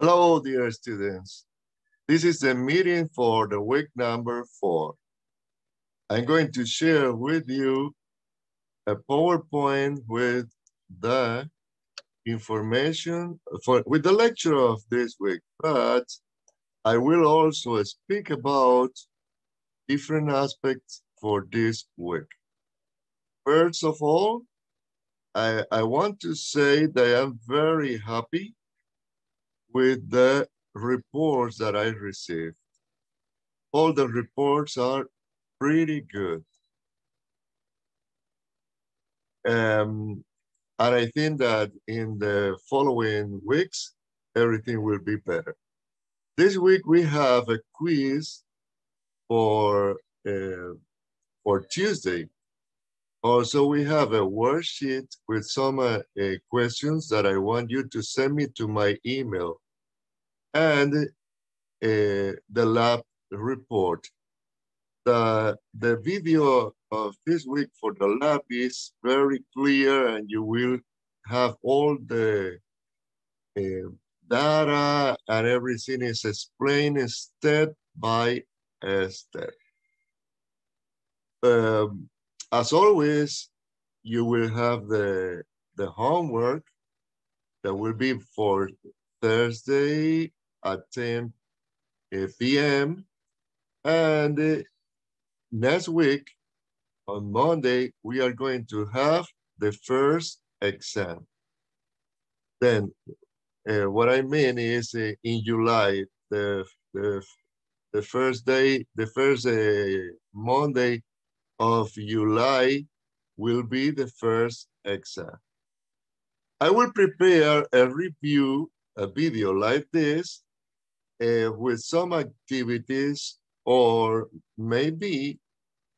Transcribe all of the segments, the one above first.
Hello, dear students. This is the meeting for the week number four. I'm going to share with you a PowerPoint with the information for with the lecture of this week, but I will also speak about different aspects for this week. First of all, I, I want to say that I'm very happy with the reports that I received. All the reports are pretty good. Um, and I think that in the following weeks, everything will be better. This week we have a quiz for, uh, for Tuesday. Also, we have a worksheet with some uh, uh, questions that I want you to send me to my email and uh, the lab report. The, the video of this week for the lab is very clear and you will have all the uh, data and everything is explained step by step. Um, as always, you will have the, the homework that will be for Thursday at 10 p.m. And uh, next week, on Monday, we are going to have the first exam. Then uh, what I mean is uh, in July, the, the, the first day, the first uh, Monday of July will be the first exam. I will prepare a review, a video like this, uh, with some activities, or maybe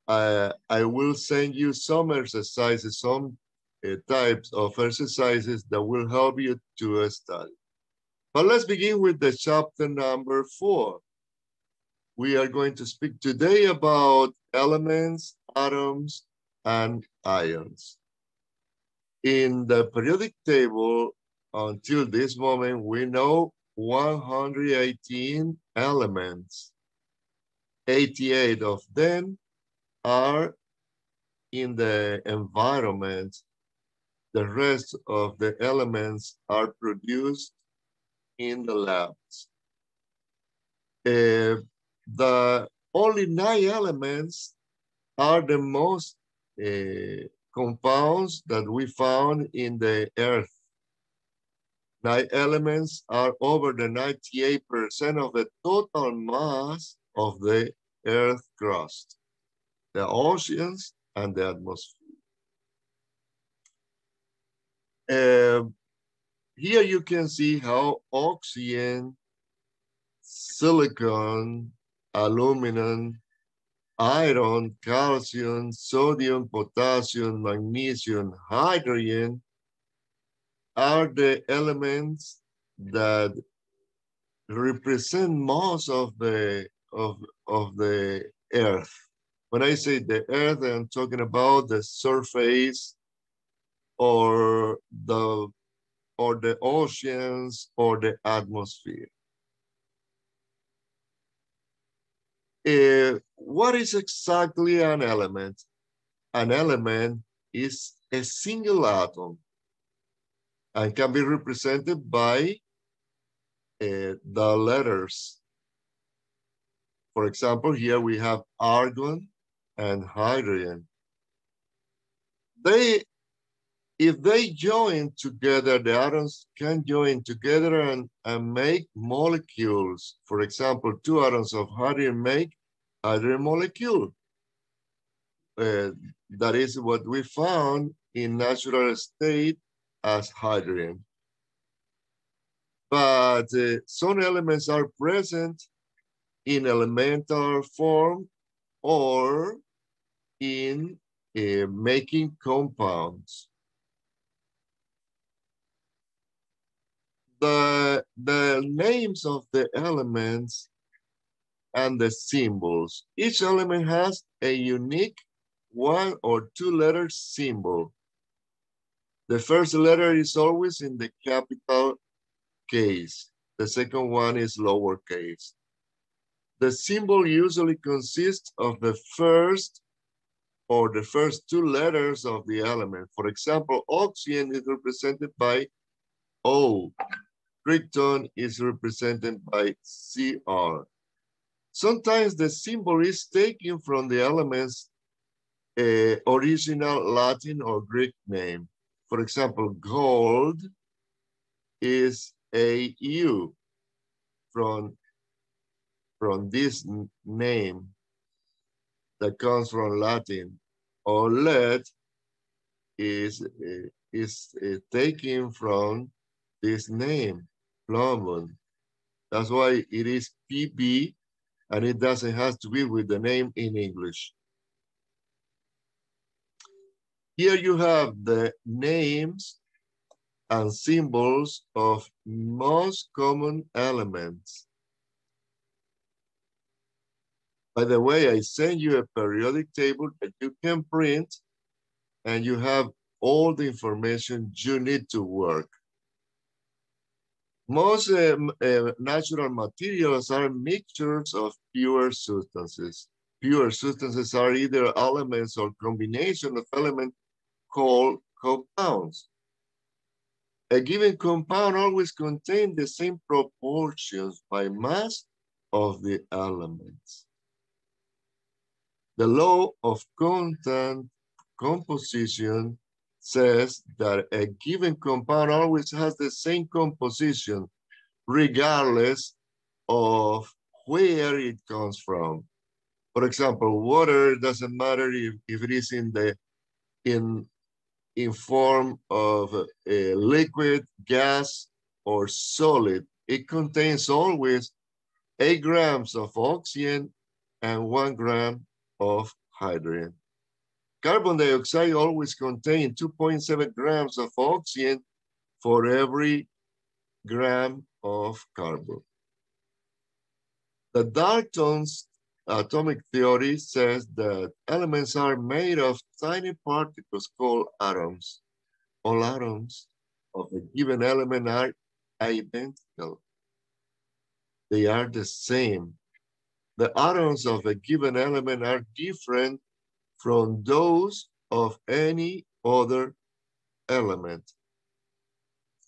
uh, I will send you some exercises, some uh, types of exercises that will help you to study. But let's begin with the chapter number four. We are going to speak today about elements, atoms, and ions. In the periodic table, until this moment, we know 118 elements. 88 of them are in the environment. The rest of the elements are produced in the labs. Uh, the only nine elements are the most uh, compounds that we found in the earth. Nine elements are over the 98% of the total mass of the earth crust, the oceans and the atmosphere. Uh, here you can see how oxygen, silicon, aluminum, iron, calcium, sodium, potassium, magnesium, hydrogen are the elements that represent most of the of of the earth. When I say the earth, I'm talking about the surface or the or the oceans or the atmosphere. Uh, what is exactly an element? An element is a single atom and can be represented by uh, the letters. For example, here we have argon and hydrogen. They, if they join together, the atoms can join together and, and make molecules. For example, two atoms of hydrogen make hydrogen molecule. Uh, that is what we found in natural state as hydrogen. But uh, some elements are present in elemental form or in uh, making compounds. The, the names of the elements and the symbols. Each element has a unique one or two letter symbol. The first letter is always in the capital case. The second one is lowercase. The symbol usually consists of the first or the first two letters of the element. For example, oxygen is represented by O. Krypton is represented by CR. Sometimes the symbol is taken from the element's uh, original Latin or Greek name. For example, gold is AU from from this name that comes from Latin, or lead is, is uh, taken from this name, plumbum. That's why it is PB and it doesn't have to be with the name in English. Here you have the names and symbols of most common elements. By the way, I send you a periodic table that you can print and you have all the information you need to work. Most uh, uh, natural materials are mixtures of pure substances. Pure substances are either elements or combination of elements called compounds. A given compound always contains the same proportions by mass of the elements. The law of constant composition says that a given compound always has the same composition regardless of where it comes from. For example, water doesn't matter if, if it is in the in in form of a liquid, gas, or solid. It contains always eight grams of oxygen and one gram of hydrogen. Carbon dioxide always contains 2.7 grams of oxygen for every gram of carbon. The Dalton's atomic theory says that elements are made of tiny particles called atoms. All atoms of a given element are identical. They are the same. The atoms of a given element are different from those of any other element.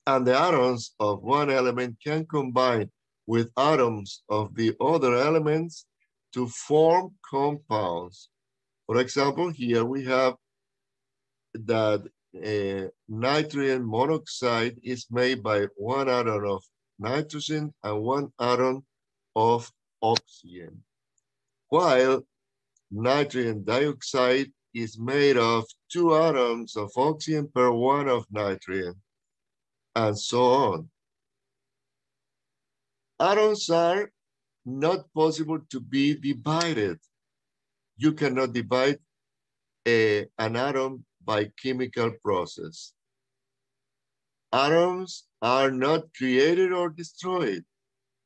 And the atoms of one element can combine with atoms of the other elements to form compounds. For example, here we have that uh, nitrogen monoxide is made by one atom of nitrogen and one atom of oxygen. While nitrogen dioxide is made of two atoms of oxygen per one of nitrogen, and so on. Atoms are not possible to be divided. You cannot divide a, an atom by chemical process. Atoms are not created or destroyed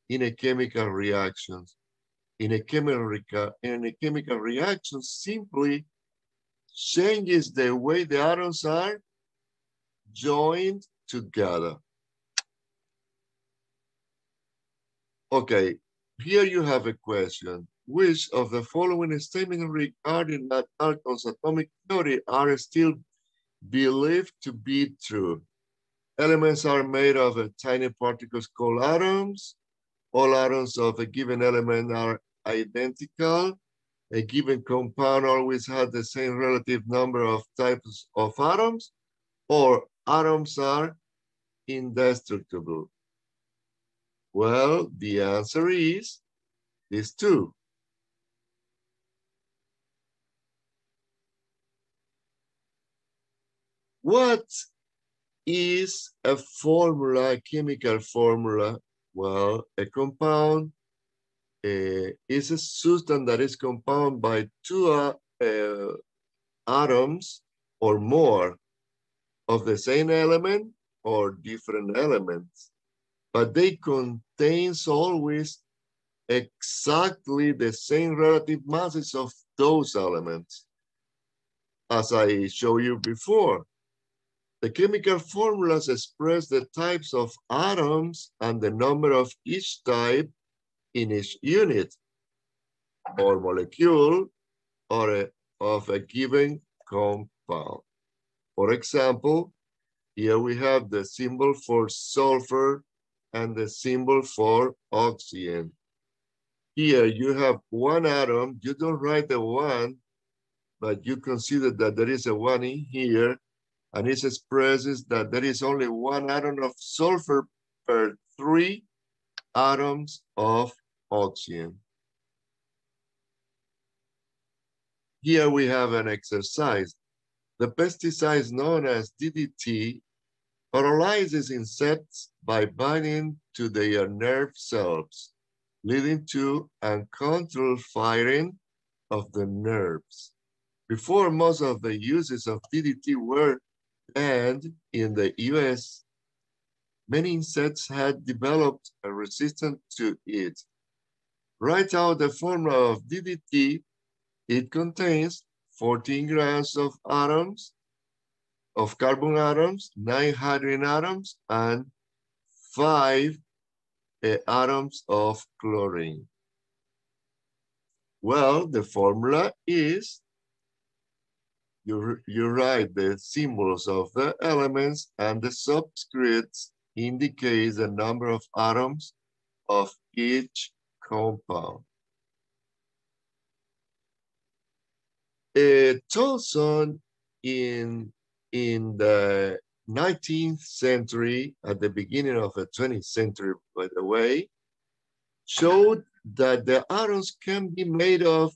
in a chemical reactions in a chemical in a chemical reaction simply changes the way the atoms are joined together. Okay, here you have a question. Which of the following statements regarding Dalton's atomic theory are still believed to be true? Elements are made of tiny particles called atoms. All atoms of a given element are identical. A given compound always has the same relative number of types of atoms, or atoms are indestructible. Well, the answer is these two. What is a formula, a chemical formula? Well, a compound uh, is a substance that is compounded by two uh, uh, atoms or more of the same element or different elements, but they contains always exactly the same relative masses of those elements, as I showed you before. The chemical formulas express the types of atoms and the number of each type in each unit or molecule or a, of a given compound. For example, here we have the symbol for sulfur and the symbol for oxygen. Here you have one atom, you don't write the one, but you consider that there is a one in here, and it expresses that there is only one atom of sulfur per three atoms of oxygen. Here we have an exercise. The pesticide known as DDT paralyzes insects by binding to their nerve cells, leading to uncontrolled firing of the nerves. Before most of the uses of DDT were banned in the US, many insects had developed a resistance to it. Write out the formula of DDT. It contains 14 grams of atoms, of carbon atoms, nine hydrogen atoms, and five uh, atoms of chlorine. Well, the formula is you, you write the symbols of the elements and the subscripts indicate the number of atoms of each compound. Uh, Thomson in, in the 19th century, at the beginning of the 20th century, by the way, showed that the atoms can be made of,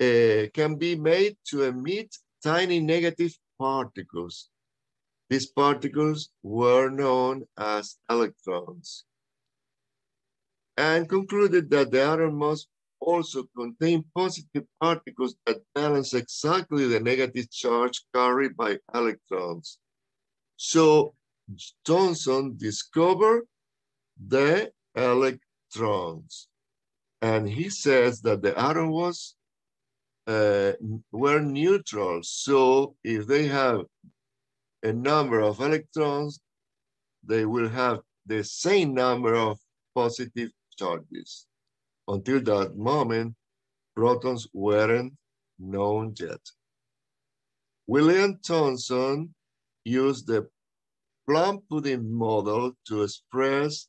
uh, can be made to emit tiny negative particles. These particles were known as electrons and concluded that the atom must also contain positive particles that balance exactly the negative charge carried by electrons. So Thomson discovered the electrons. And he says that the atom was uh, were neutral. So if they have a number of electrons, they will have the same number of positive charges. Until that moment, protons weren't known yet. William Thomson used the plum pudding model to express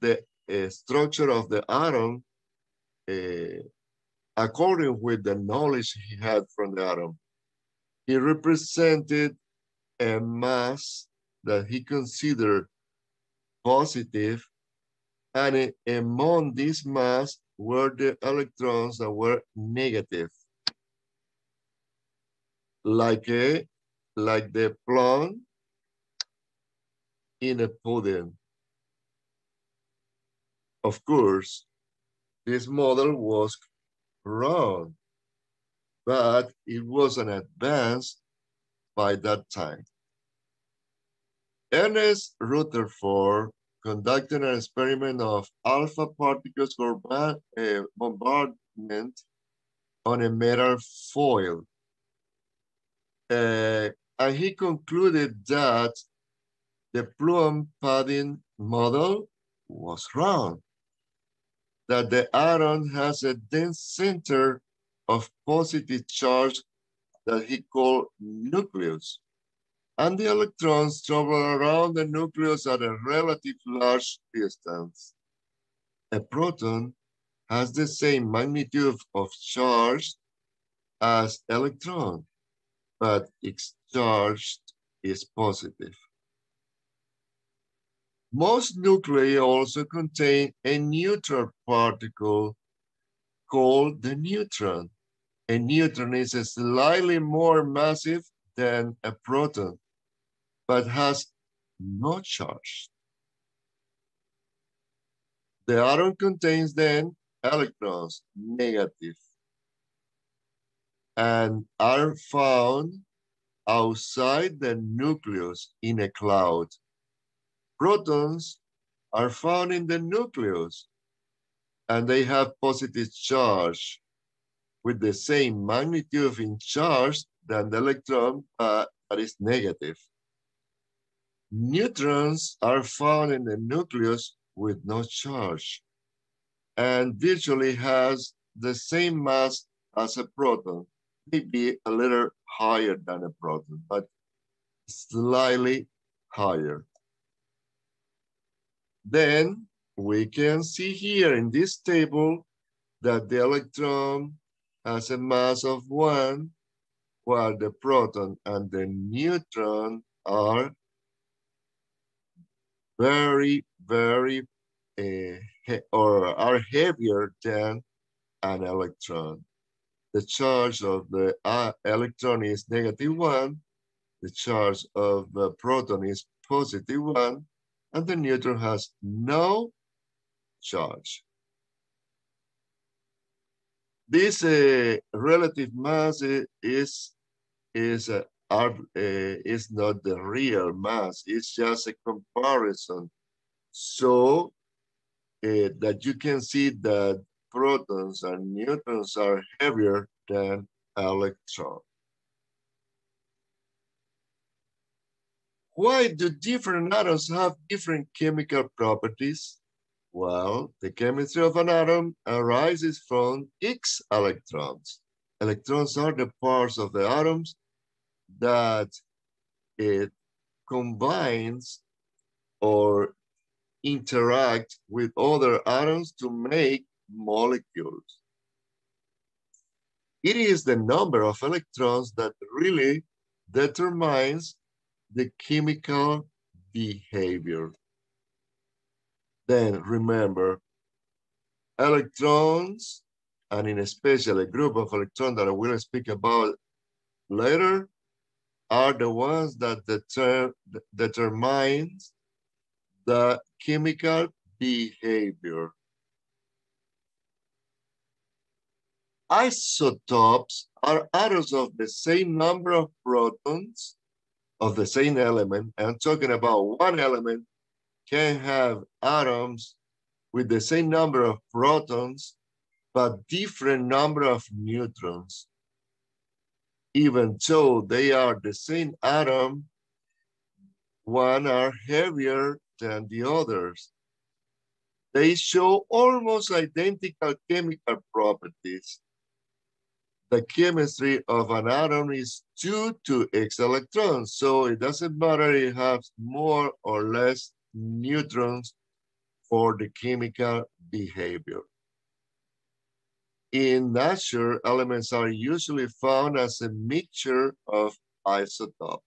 the uh, structure of the atom uh, according with the knowledge he had from the atom. He represented a mass that he considered positive, and among this mass were the electrons that were negative, like a like the plum in a pudding. Of course, this model was wrong, but it was an advance by that time. Ernest Rutherford conducted an experiment of alpha particles uh, bombardment on a metal foil. Uh, and he concluded that the plum pudding model was wrong that the atom has a dense center of positive charge that he called nucleus. And the electrons travel around the nucleus at a relatively large distance. A proton has the same magnitude of charge as electron, but its charge is positive. Most nuclei also contain a neutral particle called the neutron. A neutron is slightly more massive than a proton, but has no charge. The atom contains then electrons, negative, and are found outside the nucleus in a cloud. Protons are found in the nucleus and they have positive charge with the same magnitude in charge than the electron, but that is negative. Neutrons are found in the nucleus with no charge and virtually has the same mass as a proton, maybe a little higher than a proton, but slightly higher. Then we can see here in this table that the electron has a mass of one, while the proton and the neutron are very, very, uh, or are heavier than an electron. The charge of the uh, electron is negative one, the charge of the proton is positive one, and the neutron has no charge. This uh, relative mass is is uh, uh, is not the real mass. It's just a comparison. So uh, that you can see that protons and neutrons are heavier than electrons. Why do different atoms have different chemical properties? Well, the chemistry of an atom arises from X electrons. Electrons are the parts of the atoms that it combines or interact with other atoms to make molecules. It is the number of electrons that really determines the chemical behavior. Then remember, electrons, and in especially a group of electrons that I will speak about later, are the ones that deter determines the chemical behavior. Isotopes are atoms of the same number of protons of the same element. I'm talking about one element can have atoms with the same number of protons, but different number of neutrons. Even though they are the same atom, one are heavier than the others. They show almost identical chemical properties. The chemistry of an atom is two to X electrons, so it doesn't matter it has more or less neutrons for the chemical behavior. In nature, elements are usually found as a mixture of isotopes.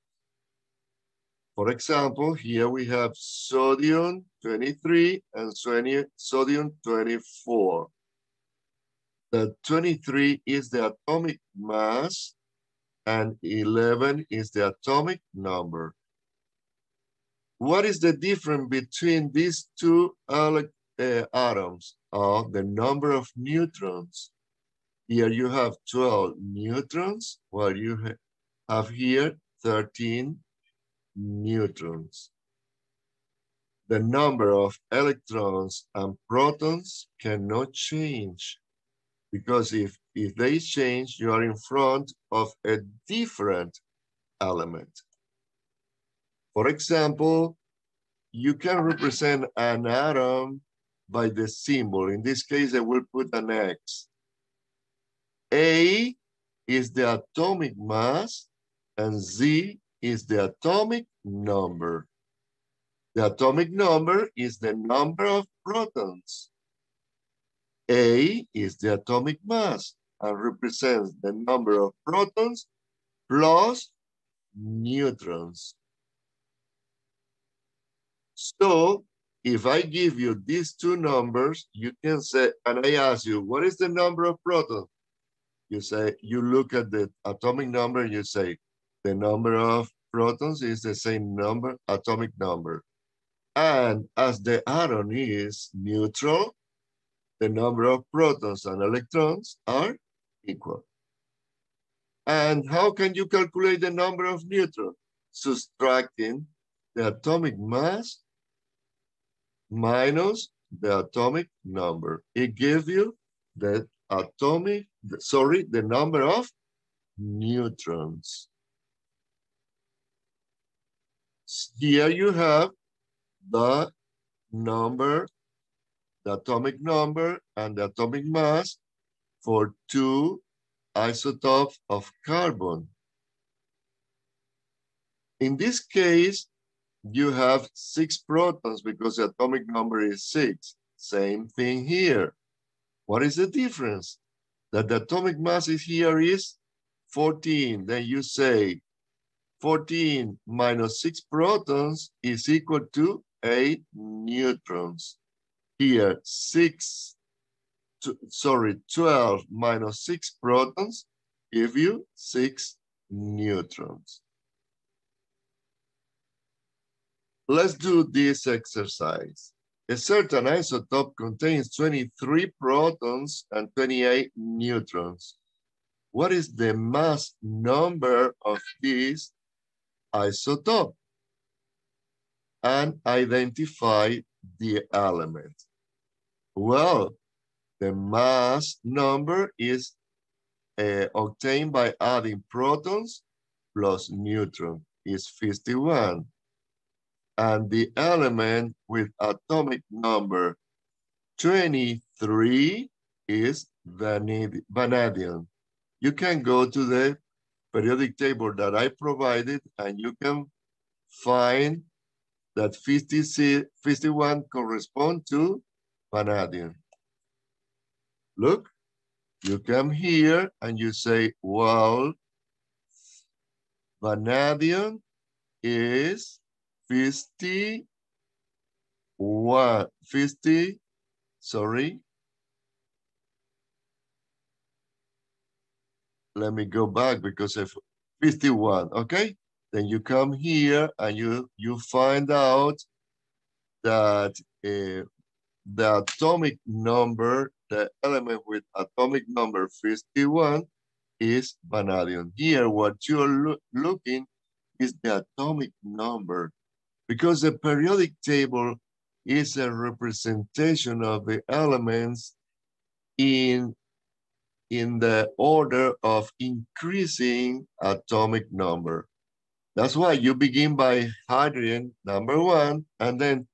For example, here we have sodium 23 and sodium 24. The 23 is the atomic mass and 11 is the atomic number. What is the difference between these two uh, atoms? Uh, the number of neutrons. Here you have 12 neutrons, while you ha have here 13 neutrons. The number of electrons and protons cannot change because if, if they change, you are in front of a different element. For example, you can represent an atom by the symbol. In this case, I will put an X. A is the atomic mass and Z is the atomic number. The atomic number is the number of protons. A is the atomic mass and represents the number of protons plus neutrons. So if I give you these two numbers, you can say, and I ask you, what is the number of protons? You say, you look at the atomic number, you say, the number of protons is the same number, atomic number. And as the atom is neutral, the number of protons and electrons are equal. And how can you calculate the number of neutrons? Subtracting the atomic mass minus the atomic number. It gives you the atomic, sorry, the number of neutrons. here you have the number, the atomic number and the atomic mass for two isotopes of carbon. In this case, you have six protons because the atomic number is six. Same thing here. What is the difference? That the atomic mass is here is 14. Then you say 14 minus six protons is equal to eight neutrons. Here, six, sorry, 12 minus six protons give you six neutrons. Let's do this exercise. A certain isotope contains 23 protons and 28 neutrons. What is the mass number of this isotope? And identify the element. Well, the mass number is uh, obtained by adding protons plus neutron is 51 and the element with atomic number 23 is vanadium. You can go to the periodic table that I provided and you can find that 50, 51 correspond to vanadium. Look, you come here and you say, well, vanadium is 50, one, 50, sorry. Let me go back because if 51, okay? Then you come here and you, you find out that uh, the atomic number, the element with atomic number 51 is vanadium. Here, what you're lo looking is the atomic number because the periodic table is a representation of the elements in, in the order of increasing atomic number. That's why you begin by hydrogen, number one, and then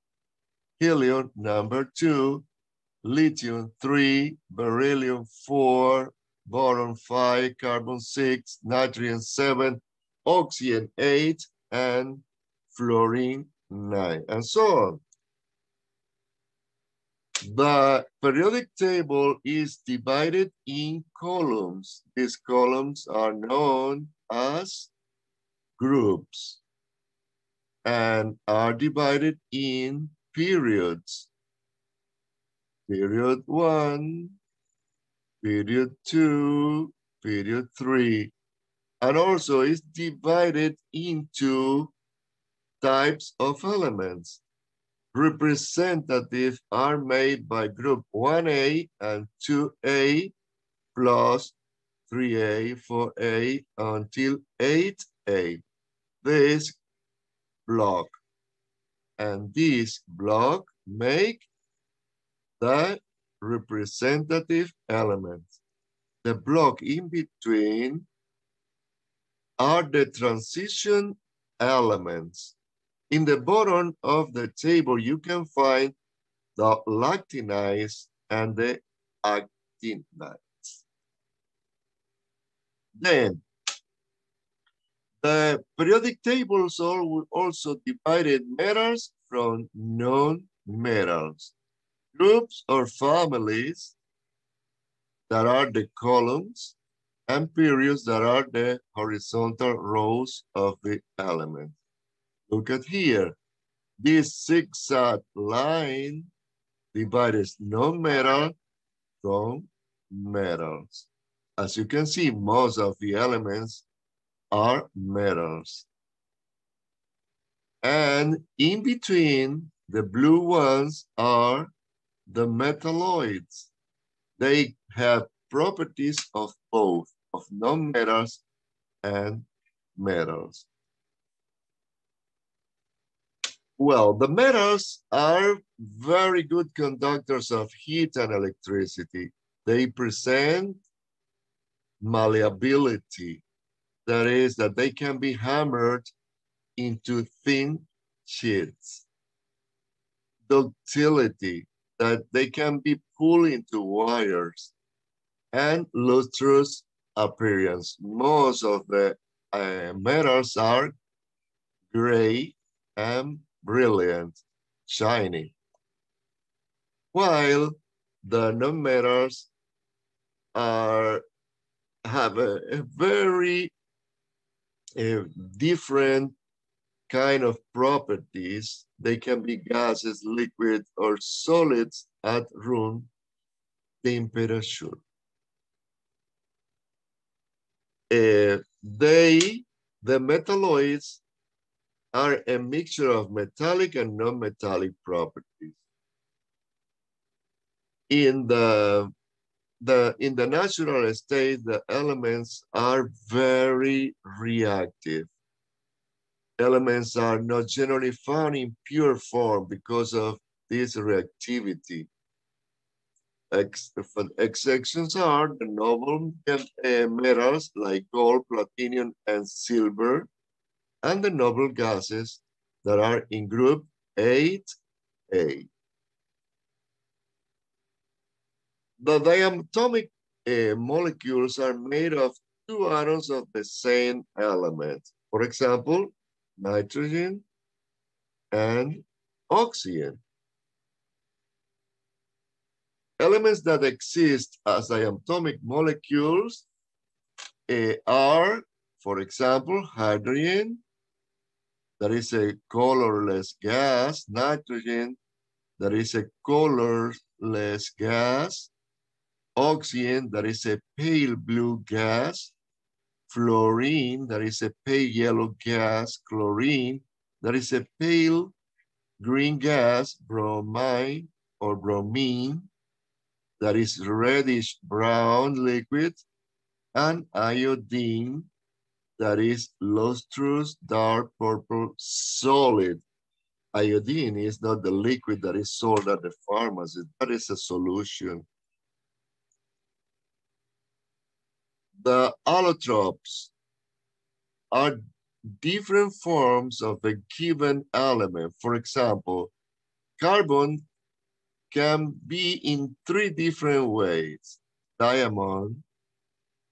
helium, number two, lithium, three, beryllium, four, boron, five, carbon, six, nitrogen, seven, oxygen, eight, and fluorine 9, and so on. The periodic table is divided in columns. These columns are known as groups and are divided in periods. Period one, period two, period three, and also is divided into types of elements. Representative are made by group 1A and 2A plus 3A, 4A until 8A. This block and this block make the representative elements. The block in between are the transition elements. In the bottom of the table, you can find the lanthanides and the actinides. Then, the periodic tables also divided metals from non-metals. Groups or families that are the columns and periods that are the horizontal rows of the element. Look at here. This zigzag line divides non-metal from metals. As you can see, most of the elements are metals. And in between, the blue ones are the metalloids. They have properties of both, of non-metals and metals. Well, the metals are very good conductors of heat and electricity. They present malleability. That is, that they can be hammered into thin sheets. Ductility, that they can be pulled into wires. And lustrous appearance. Most of the uh, metals are gray and brilliant, shiny. While the non-metals are have a, a very a different kind of properties. They can be gases, liquid, or solids at room temperature. Uh, they, the metalloids, are a mixture of metallic and non-metallic properties. In the the in the natural state, the elements are very reactive. Elements are not generally found in pure form because of this reactivity. Ex exceptions are the noble uh, metals like gold, platinum, and silver, and the noble gases that are in group 8A. The diatomic uh, molecules are made of two atoms of the same element. For example, nitrogen and oxygen. Elements that exist as diatomic molecules uh, are, for example, hydrogen, that is a colorless gas, nitrogen, that is a colorless gas, oxygen, that is a pale blue gas, fluorine, that is a pale yellow gas, chlorine, that is a pale green gas, bromine or bromine, that is reddish brown liquid, and iodine, that is lustrous dark purple solid. Iodine is not the liquid that is sold at the pharmacy, that is a solution. The allotropes are different forms of a given element. For example, carbon can be in three different ways. Diamond,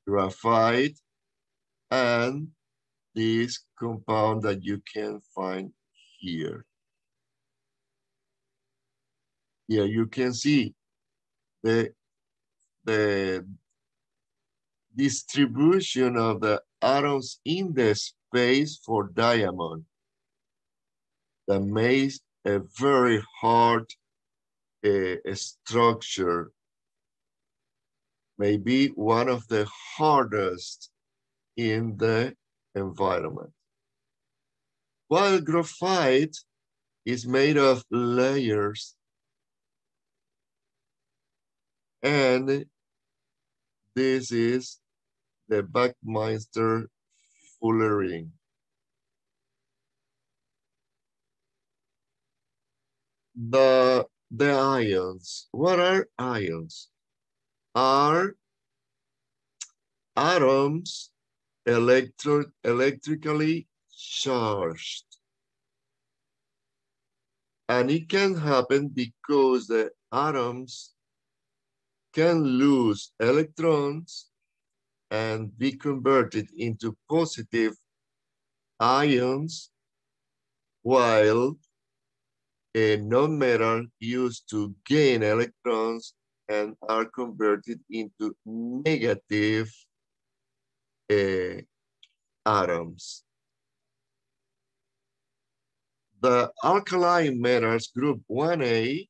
graphite, and this compound that you can find here. Here you can see the, the distribution of the atoms in the space for diamond that makes a very hard uh, structure, maybe one of the hardest in the environment. While graphite is made of layers and this is the Buckminster Fullerene. The, the ions, what are ions? Are atoms electro electrically charged. And it can happen because the atoms can lose electrons and be converted into positive ions while a non-metal used to gain electrons and are converted into negative uh, atoms. The alkaline metals group 1A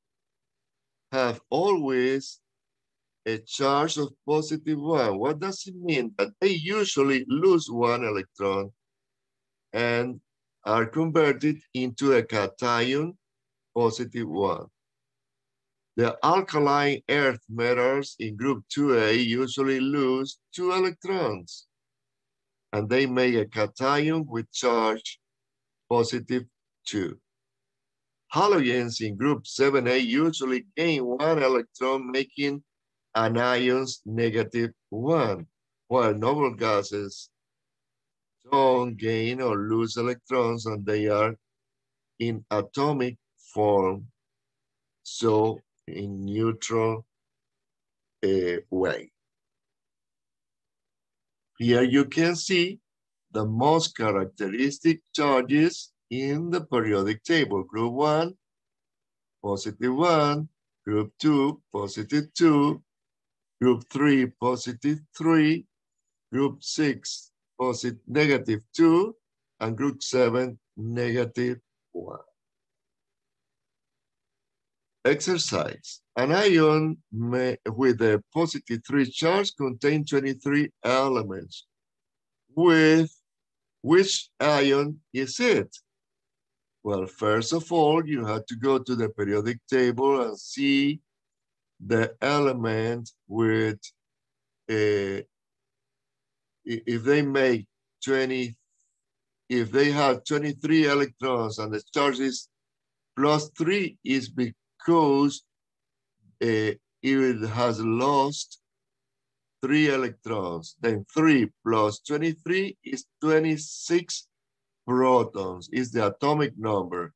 have always a charge of positive one. What does it mean? That they usually lose one electron and are converted into a cation, positive one. The alkaline earth metals in group 2A usually lose two electrons and they make a cation with charge positive two. Halogens in group 7A usually gain one electron, making anions negative one, while noble gases don't gain or lose electrons and they are in atomic form, so in neutral uh, way. Here you can see the most characteristic charges in the periodic table. Group one, positive one, group two, positive two, group three, positive three, group six, positive negative two, and group seven, negative one. Exercise. An ion may, with a positive three charge contains 23 elements. With which ion is it? Well, first of all, you have to go to the periodic table and see the element with, a, if they make 20, if they have 23 electrons and the charge is plus three is because uh, it has lost three electrons. Then three plus 23 is 26 protons is the atomic number.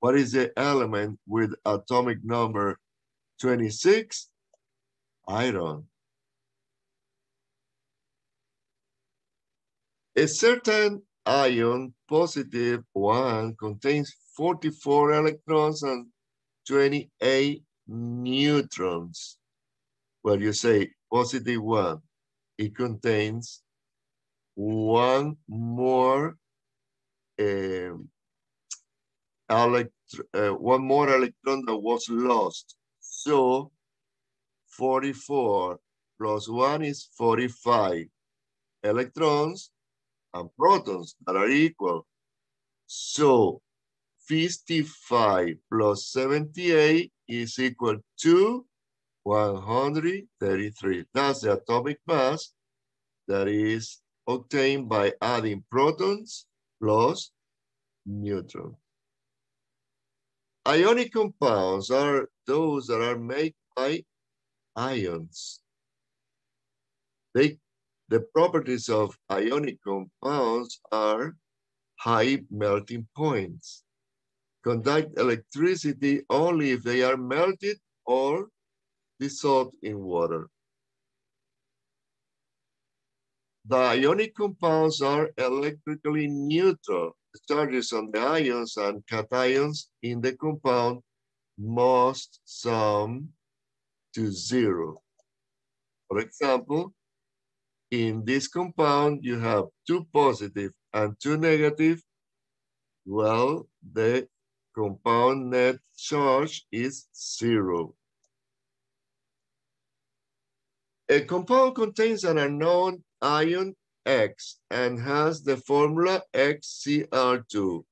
What is the element with atomic number 26? Iron. A certain ion, positive one, contains 44 electrons and 28 neutrons. Well, you say positive one, it contains one more um, uh, one more electron that was lost. So 44 plus one is 45 electrons and protons that are equal. So 55 plus 78 is equal to 133. That's the atomic mass that is obtained by adding protons plus neutron. Ionic compounds are those that are made by ions. They, the properties of ionic compounds are high melting points, conduct electricity only if they are melted or dissolved in water. The ionic compounds are electrically neutral. Charges on the ions and cations in the compound must sum to zero. For example, in this compound, you have two positive and two negative. Well, the compound net charge is zero. A compound contains an unknown ion X and has the formula XCr2.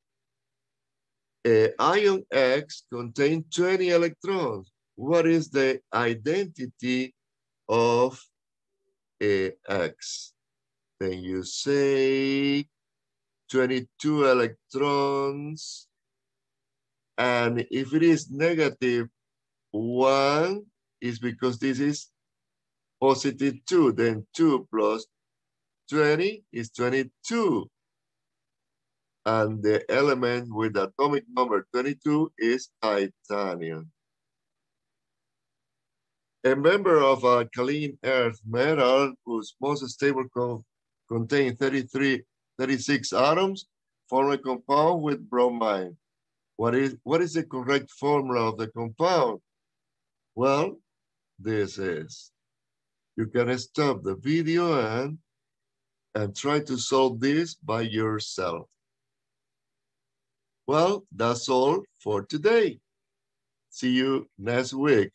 A ion X contains 20 electrons. What is the identity of a X? Then you say 22 electrons. And if it is negative one, is because this is positive two, then two plus 20 is 22. And the element with atomic number 22 is titanium. A member of a alkaline earth metal whose most stable co contain 33, 36 atoms form a compound with bromine. What is, what is the correct formula of the compound? Well, this is. You can stop the video and and try to solve this by yourself. Well, that's all for today. See you next week.